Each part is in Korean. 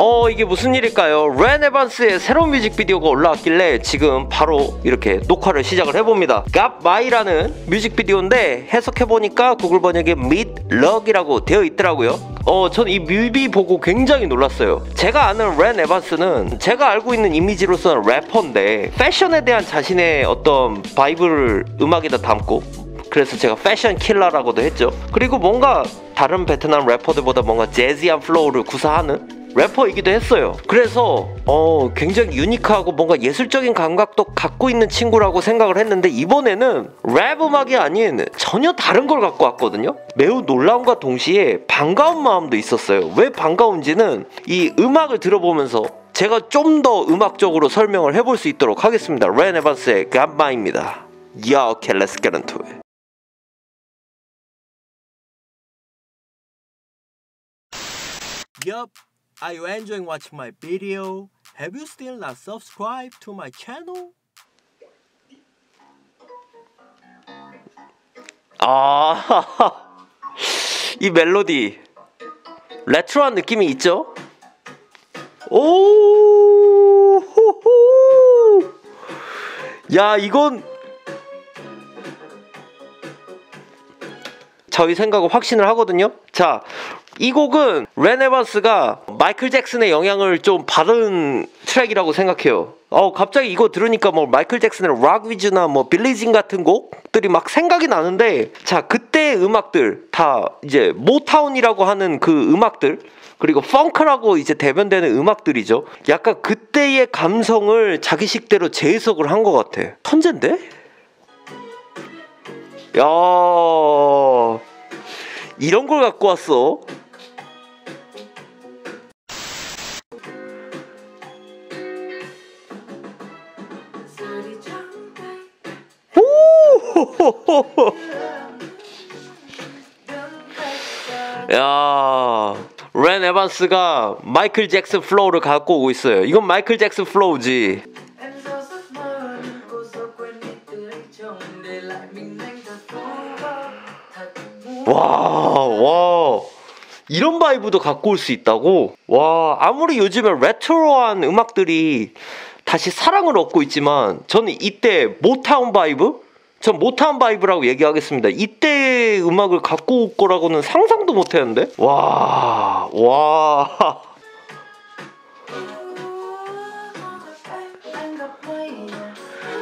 어 이게 무슨 일일까요? 렌 에반스의 새로운 뮤직비디오가 올라왔길래 지금 바로 이렇게 녹화를 시작을 해봅니다. My라는 뮤직비디오인데 해석해보니까 구글 번역에 Meet Luck이라고 되어 있더라고요. 어, 전 이 뮤비 보고 굉장히 놀랐어요. 제가 아는 렌 에반스는 제가 알고 있는 이미지로서는 래퍼인데 패션에 대한 자신의 어떤 vibe를 음악에다 담고 그래서 제가 패션 킬러라고도 했죠. 그리고 뭔가 다른 베트남 래퍼들보다 뭔가 재즈한 flow를 구사하는 래퍼이기도 했어요. 그래서 어 굉장히 유니크하고 뭔가 예술적인 감각도 갖고 있는 친구라고 생각을 했는데 이번에는 랩 음악이 아닌 전혀 다른 걸 갖고 왔거든요. 매우 놀라움과 동시에 반가운 마음도 있었어요. 왜 반가운지는 이 음악을 들어보면서 제가 좀 더 음악적으로 설명을 해볼 수 있도록 하겠습니다. 렌 에반스의 Gặp May입니다. 야, 오케이, let's get it. Yup. Are you enjoying watching my video? Have you still not subscribed to my channel? 아, 이 멜로디 레트로한 느낌이 있죠? 오, 호호. 야, 이건 저희 생각을 확신을 하거든요. 자, 이 곡은 렌 에반스가 마이클 잭슨의 영향을 좀 받은 트랙이라고 생각해요. 어, 갑자기 이거 들으니까 뭐 마이클 잭슨의 Rock with You나 뭐 Billie Jean 같은 곡들이 막 생각이 나는데 자, 그때의 음악들 다 이제 모타운이라고 하는 그 음악들 그리고 펑크라고 이제 대변되는 음악들이죠. 약간 그때의 감성을 자기식대로 재해석을 한 것 같아. 천재인데? 야 이런 걸 갖고 왔어. 오! 야, 렌 에반스가 마이클 잭슨 flow를 갖고 오고 있어요. 이건 마이클 잭슨 flow지. 와, 와. 이런 vibe도 갖고 올 수 있다고? 와, 아무리 요즘에 레트로한 음악들이 다시 사랑을 얻고 있지만, 저는 이때 모타운 vibe? 전 모타운 vibe라고 얘기하겠습니다. 이때 음악을 갖고 올 거라고는 상상도 못 했는데? 와, 와.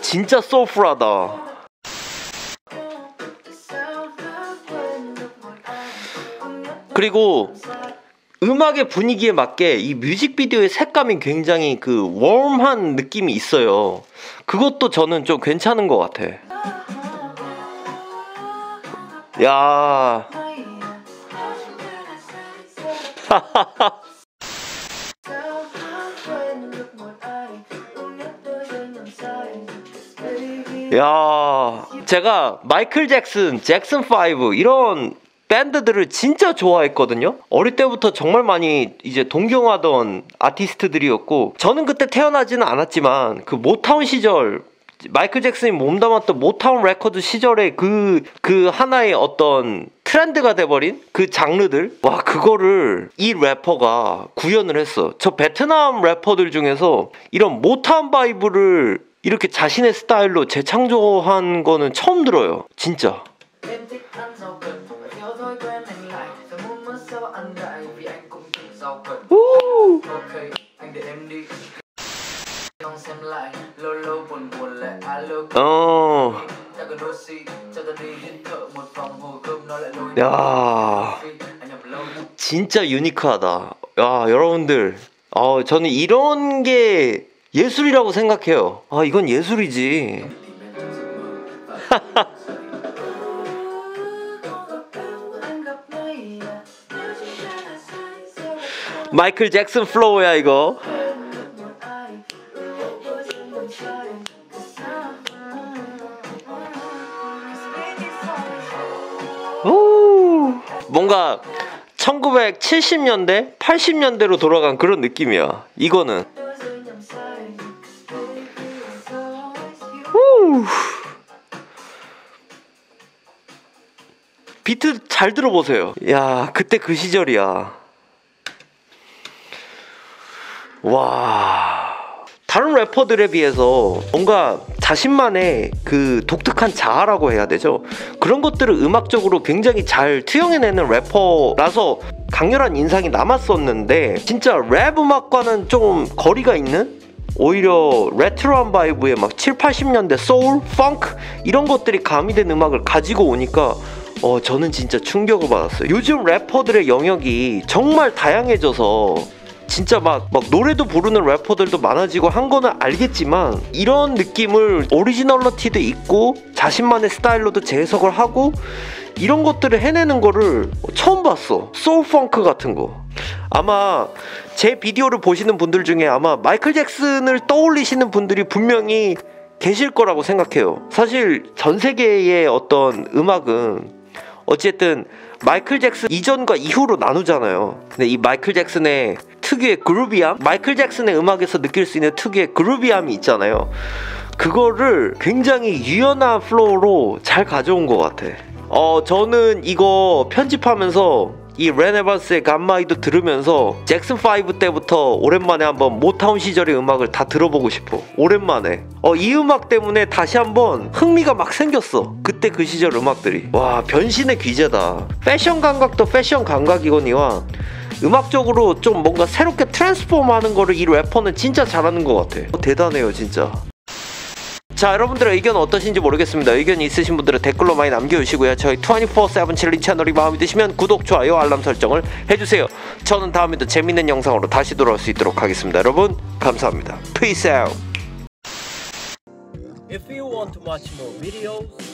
진짜 soulful하다. 그리고 음악의 분위기에 맞게 이 뮤직비디오의 색감이 굉장히 그 웜한 느낌이 있어요. 그것도 저는 좀 괜찮은 것 같아. 야, 야, 제가 마이클 잭슨, 잭슨 5 이런 밴드들을 진짜 좋아했거든요. 어릴 때부터 정말 많이 이제 동경하던 아티스트들이었고, 저는 그때 태어나지는 않았지만 그 모타운 시절 마이클 잭슨이 몸담았던 모타운 레코드 시절의 그, 그 하나의 어떤 트렌드가 돼버린 그 장르들? 와, 그거를 이 래퍼가 구현을 했어. 저 베트남 래퍼들 중에서 이런 모타운 vibe를 이렇게 자신의 스타일로 재창조한 거는 처음 들어요. 진짜. 우! ok anh để em đi Xong xem lại lâu lâu buồn buồn lại alo 어, ta cần oxy cho ta đi đến thợ một phòng hồi cơm nó lại lôi 야, 진짜 유니크하다. 야, 여러분들. 어, 저는 이런 게 예술이라고 생각해요. 아, 이건 예술이지. 마이클 잭슨 플로우야 이거. 오. 뭔가 1970년대 80년대로 돌아간 그런 느낌이야 이거는. 비트 잘 들어보세요. 야 그때 그 시절이야. 와. 다른 래퍼들에 비해서 뭔가 자신만의 그 독특한 자아라고 해야 되죠. 그런 것들을 음악적으로 굉장히 잘 투영해내는 래퍼라서 강렬한 인상이 남았었는데 진짜 랩 음악과는 좀 거리가 있는 오히려 레트로한 vibe의 막 7, 80년대 소울, 펑크 이런 것들이 가미된 음악을 가지고 오니까 어 저는 진짜 충격을 받았어요. 요즘 래퍼들의 영역이 정말 다양해져서 진짜 막, 막 노래도 부르는 래퍼들도 많아지고 한 거는 알겠지만 이런 느낌을 오리지널러티도 있고 자신만의 스타일로도 재해석을 하고 이런 것들을 해내는 거를 처음 봤어. 소울 펑크 같은 거. 아마 제 비디오를 보시는 분들 중에 아마 마이클 잭슨을 떠올리시는 분들이 분명히 계실 거라고 생각해요. 사실 전 세계의 어떤 음악은 어쨌든 마이클 잭슨 이전과 이후로 나누잖아요. 근데 이 마이클 잭슨의 특유의 groovy함, 마이클 잭슨의 음악에서 느낄 수 있는 특유의 groovy함이 있잖아요. 그거를 굉장히 유연한 flow로 잘 가져온 것 같아. 어, 저는 이거 편집하면서 이 렌 에반스의 Gặp May도 들으면서 잭슨 5 때부터 오랜만에 한번 모타운 시절의 음악을 다 들어보고 싶어. 오랜만에. 어, 이 음악 때문에 다시 한번 흥미가 막 생겼어. 그때 그 시절 음악들이. 와, 변신의 귀재다. 패션 감각도 패션 감각이거니와 음악적으로 좀 뭔가 새롭게 트랜스폼 하는 거를 이 래퍼는 진짜 잘하는 것 같아. 어, 대단해요, 진짜. 자 여러분들의 의견 어떠신지 모르겠습니다. 의견이 있으신 분들은 댓글로 많이 남겨주시고요. 저희 24-7 칠린 채널이 마음에 드시면 구독, 좋아요, 알람 설정을 해주세요. 저는 다음에도 재밌는 영상으로 다시 돌아올 수 있도록 하겠습니다. 여러분 감사합니다. Peace out. If you want to watch more videos,